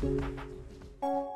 Thank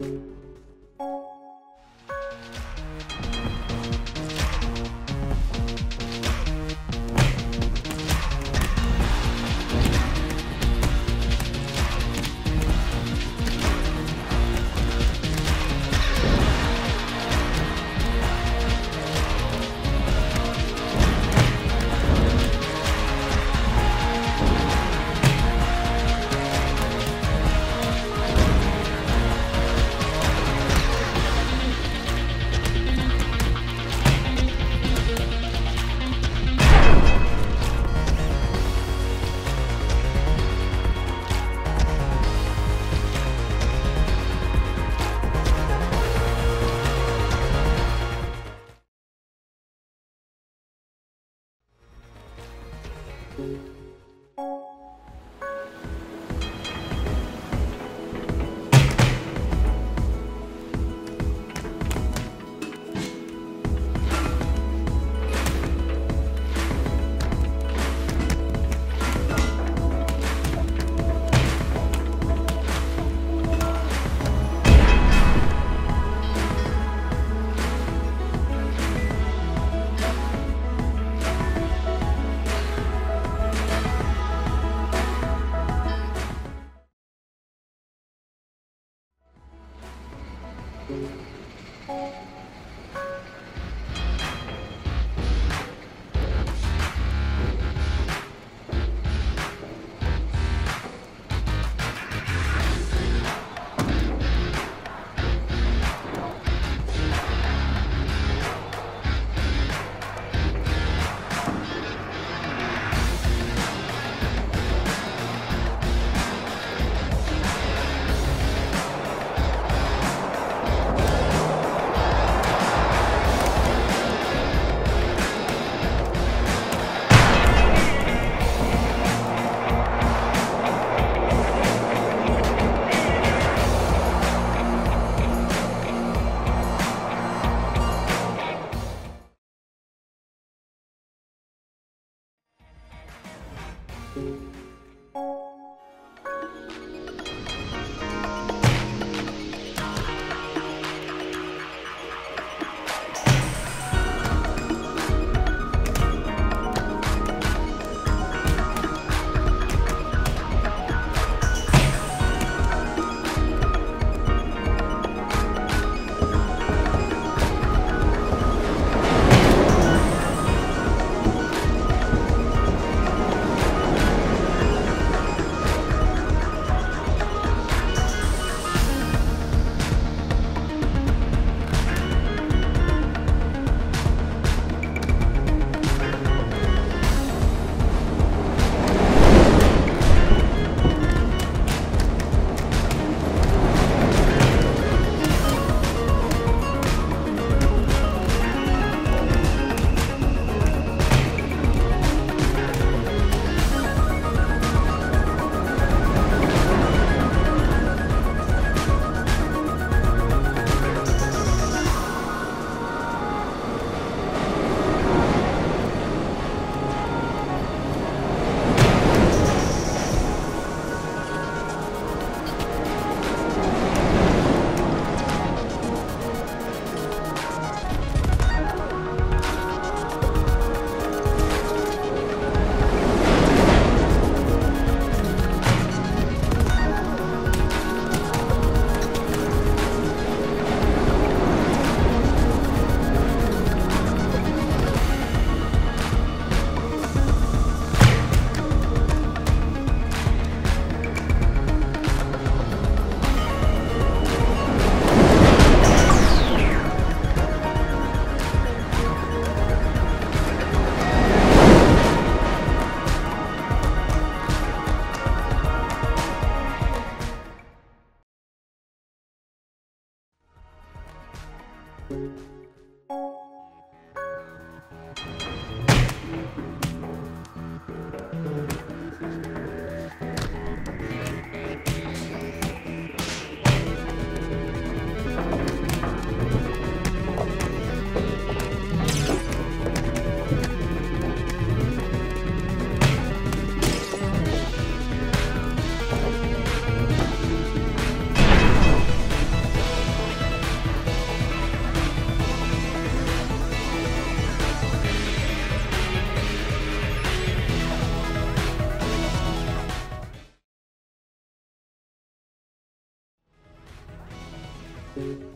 you Bye.